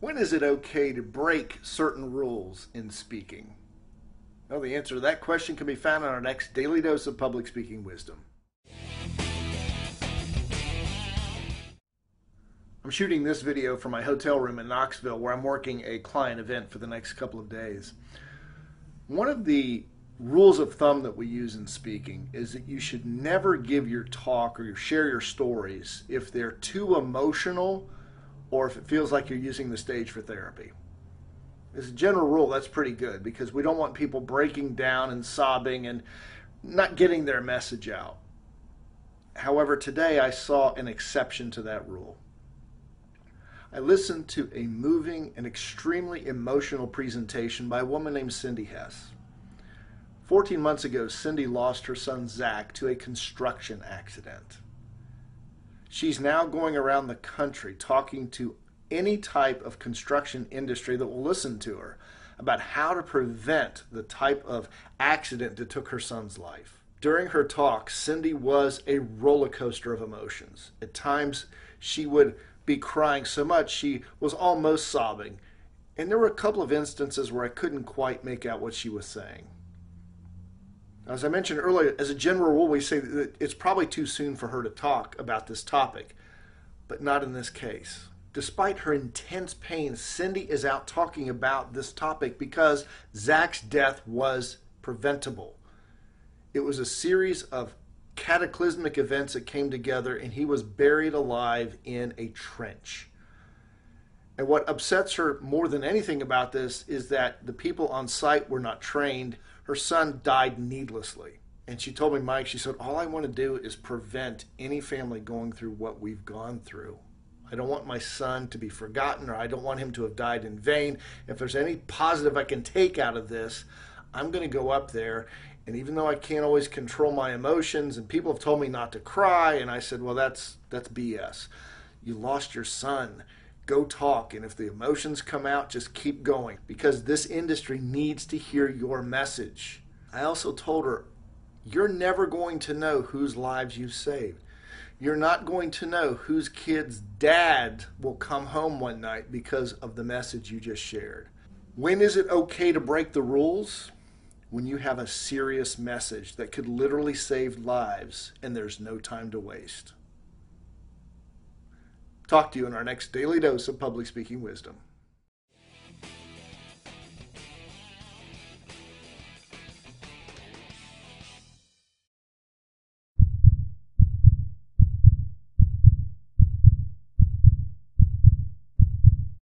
When is it okay to break certain rules in speaking? Well, the answer to that question can be found in our next daily dose of public speaking wisdom. I'm shooting this video from my hotel room in Knoxville where I'm working a client event for the next couple of days. One of the rules of thumb that we use in speaking is that you should never give your talk or share your stories if they're too emotional or if it feels like you're using the stage for therapy. As a general rule, that's pretty good because we don't want people breaking down and sobbing and not getting their message out. However, today I saw an exception to that rule. I listened to a moving and extremely emotional presentation by a woman named Cindy Hess. 14 months ago, Cindy lost her son Zach to a construction accident. She's now going around the country talking to any type of construction industry that will listen to her about how to prevent the type of accident that took her son's life. During her talk, Cindy was a roller coaster of emotions. At times, she would be crying so much she was almost sobbing. And there were a couple of instances where I couldn't quite make out what she was saying. As I mentioned earlier, as a general rule, we say that it's probably too soon for her to talk about this topic, but not in this case. Despite her intense pain, Cindy is out talking about this topic because Zach's death was preventable. It was a series of cataclysmic events that came together, and he was buried alive in a trench. And what upsets her more than anything about this is that the people on site were not trained her son died needlessly. And she told me, Mike, she said, all I want to do is prevent any family going through what we've gone through. I don't want my son to be forgotten or I don't want him to have died in vain. If there's any positive I can take out of this, I'm going to go up there. And even though I can't always control my emotions and people have told me not to cry, and I said, well, that's, that's BS. You lost your son go talk. And if the emotions come out, just keep going because this industry needs to hear your message. I also told her, you're never going to know whose lives you've saved. You're not going to know whose kid's dad will come home one night because of the message you just shared. When is it okay to break the rules? When you have a serious message that could literally save lives and there's no time to waste talk to you in our next daily dose of public speaking wisdom.